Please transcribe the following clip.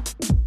you